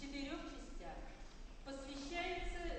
четырех частях, посвящается